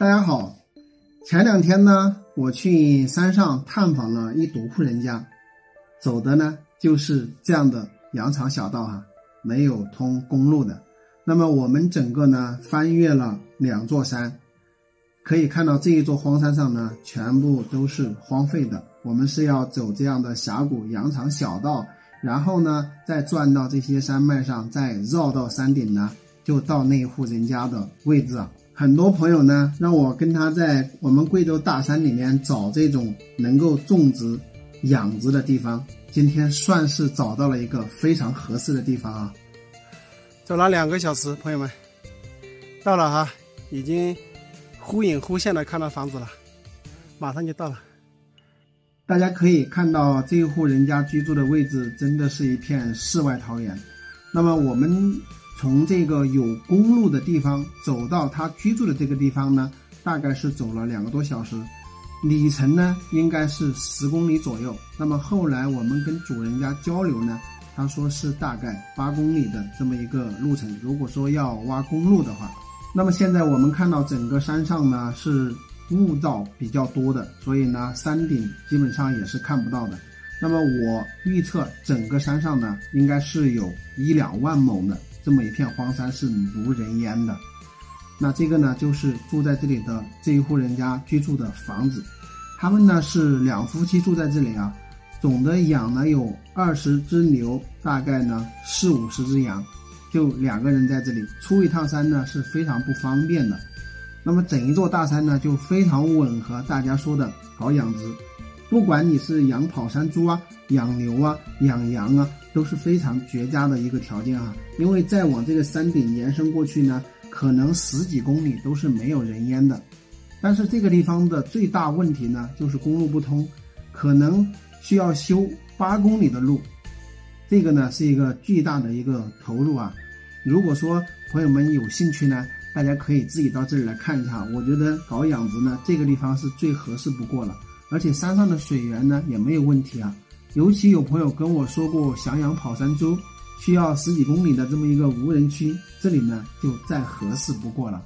大家好，前两天呢，我去山上探访了一独户人家，走的呢就是这样的羊肠小道哈，没有通公路的。那么我们整个呢翻越了两座山，可以看到这一座荒山上呢全部都是荒废的。我们是要走这样的峡谷羊肠小道，然后呢再转到这些山脉上，再绕到山顶呢，就到那户人家的位置啊。很多朋友呢，让我跟他在我们贵州大山里面找这种能够种植、养殖的地方。今天算是找到了一个非常合适的地方啊！走了两个小时，朋友们，到了哈，已经忽隐忽现的看到房子了，马上就到了。大家可以看到这一户人家居住的位置，真的是一片世外桃源。那么我们。从这个有公路的地方走到他居住的这个地方呢，大概是走了两个多小时，里程呢应该是十公里左右。那么后来我们跟主人家交流呢，他说是大概八公里的这么一个路程。如果说要挖公路的话，那么现在我们看到整个山上呢是雾罩比较多的，所以呢山顶基本上也是看不到的。那么我预测整个山上呢应该是有一两万亩的。这么一片荒山是无人烟的，那这个呢就是住在这里的这一户人家居住的房子，他们呢是两夫妻住在这里啊，总的养呢有二十只牛，大概呢四五十只羊，就两个人在这里出一趟山呢是非常不方便的，那么整一座大山呢就非常吻合大家说的搞养殖。不管你是养跑山猪啊、养牛啊、养羊啊，都是非常绝佳的一个条件啊。因为再往这个山顶延伸过去呢，可能十几公里都是没有人烟的。但是这个地方的最大问题呢，就是公路不通，可能需要修八公里的路。这个呢是一个巨大的一个投入啊。如果说朋友们有兴趣呢，大家可以自己到这里来看一下。我觉得搞养殖呢，这个地方是最合适不过了。而且山上的水源呢也没有问题啊，尤其有朋友跟我说过想养跑山猪，需要十几公里的这么一个无人区，这里呢就再合适不过了。